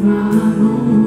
nas mãos.